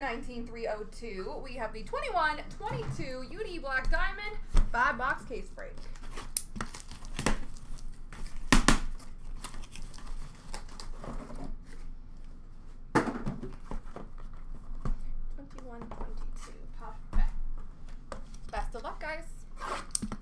19302. We have the 21 22 UD Black Diamond five box case break. Twenty-one, twenty-two. Perfect. Best of luck, guys.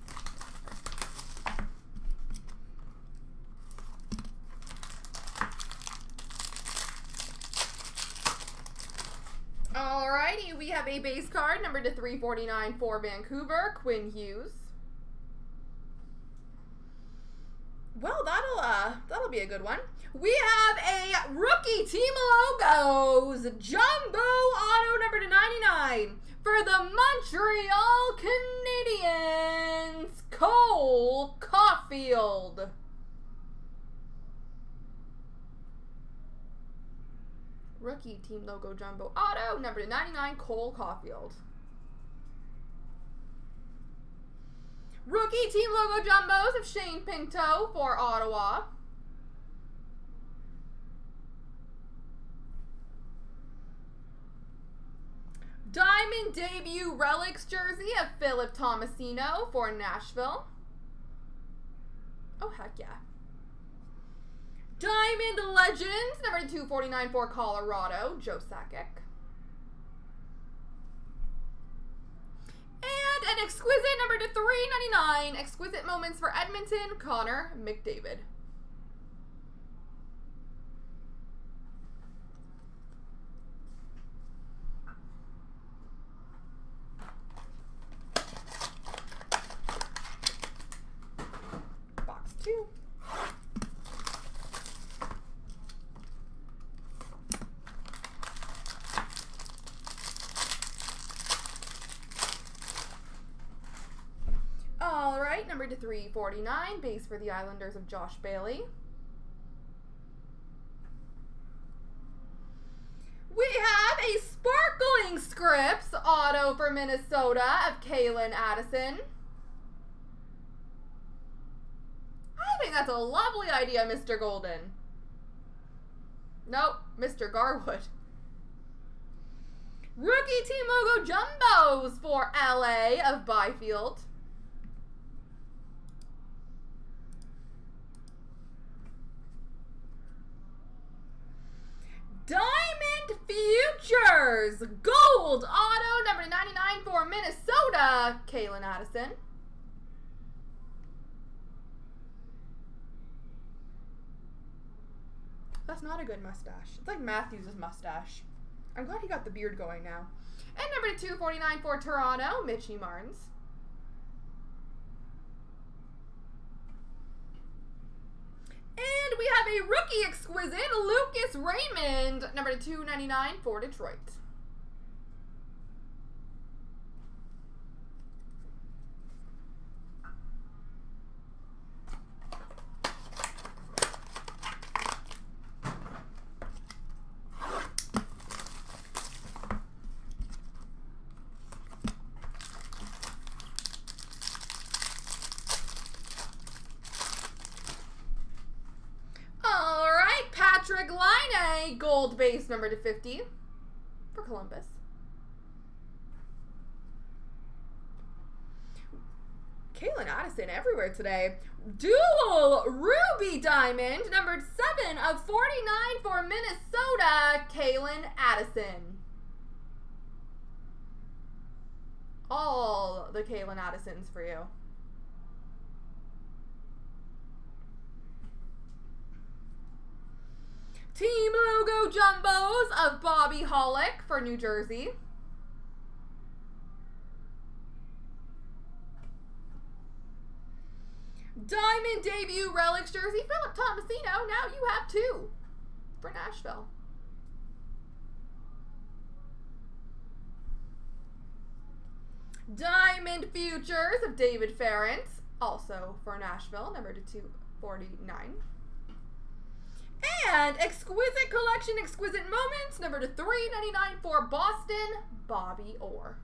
Alrighty, we have a base card number to 349 for Vancouver, Quinn Hughes. Well, that'll uh that'll be a good one. We have a rookie team logos jumbo auto number to 99 for the Montreal Canadiens, Cole Caufield. Rookie team logo jumbo auto, number to 99, Cole Caufield. Rookie team logo jumbos of Shane Pinto for Ottawa. Diamond debut relics jersey of Philip Tomasino for Nashville. Oh, heck yeah. Diamond Legends, number 249 for Colorado, Joe Sakic. And an exquisite number to 399, exquisite moments for Edmonton, Connor McDavid. Box two. To 349, base for the Islanders of Josh Bailey. We have a sparkling scripts auto for Minnesota of Calen Addison. I think that's a lovely idea, Mr. Golden. Nope, Mr. Garwood. Rookie team logo jumbos for LA of Byfield. Diamond Futures Gold Auto number 99 for Minnesota, Calen Addison. That's not a good mustache. It's like Matthews' mustache. I'm glad he got the beard going now. And number 249 for Toronto, Mitchie Marner. And we have a rookie exquisite, Lucas Raymond, number 299 for Detroit. Gold base number to 50 for Columbus. Calen Addison everywhere today. Dual Ruby Diamond, numbered 7 of 49 for Minnesota, Calen Addison. All the Calen Addisons for you. Team logo jumbos of Bobby Hollick for New Jersey. Diamond debut relics jersey, Philip Tomasino. Now you have two for Nashville. Diamond futures of David Farrance, also for Nashville, number to 249. And Exquisite Collection Exquisite Moments, number to 399 for Boston, Bobby Orr.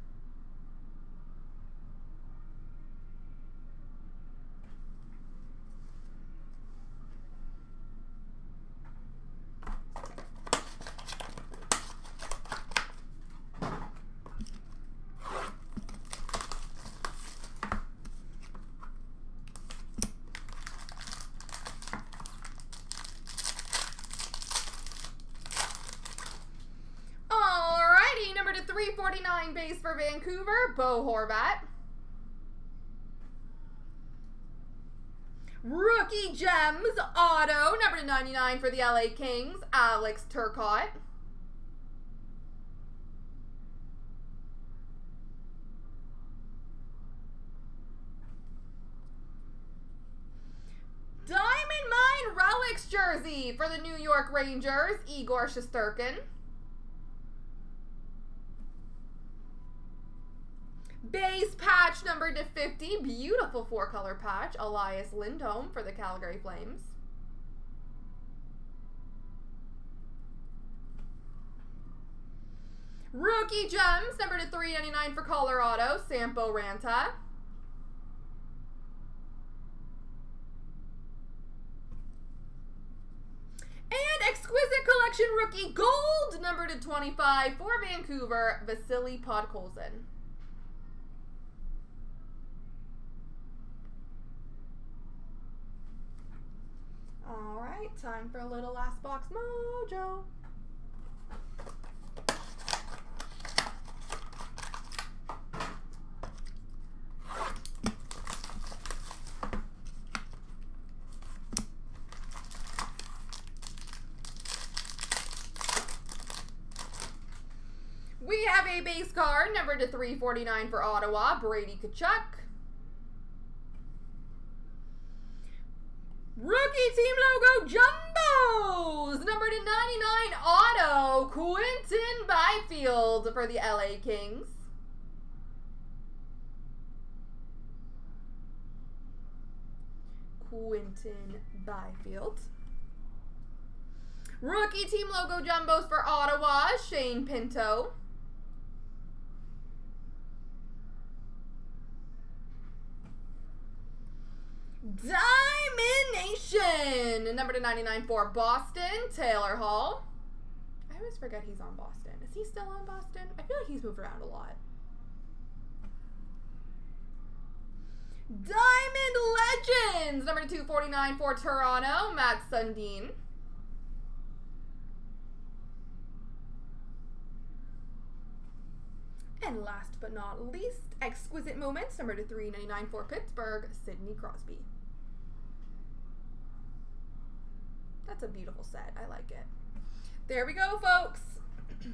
349 base for Vancouver, Bo Horvat. Rookie Gems Auto, number to 99 for the LA Kings, Alex Turcotte. Diamond Mine Relics jersey for the New York Rangers, Igor Shesterkin. Base patch number to 50. Beautiful four color patch. Elias Lindholm for the Calgary Flames. Rookie Gems number to 399 for Colorado. Sampo Ranta. And Exquisite Collection Rookie Gold number to 25 for Vancouver. Vasily Podkolzin. All right, time for a little last box mojo. We have a base card, number to 349 for Ottawa, Brady Tkachuk. Rookie team logo jumbos, number to 99 auto, Quinton Byfield for the LA Kings. Quinton Byfield. Rookie team logo jumbos for Ottawa, Shane Pinto. Diamond Number to 99 for Boston, Taylor Hall. I always forget he's on Boston. Is he still on Boston? I feel like he's moved around a lot. Diamond Legends! Number 249 for Toronto, Mats Sundin. And last but not least, Exquisite Moments, number to 399 for Pittsburgh, Sidney Crosby. That's a beautiful set. I like it. There we go, folks.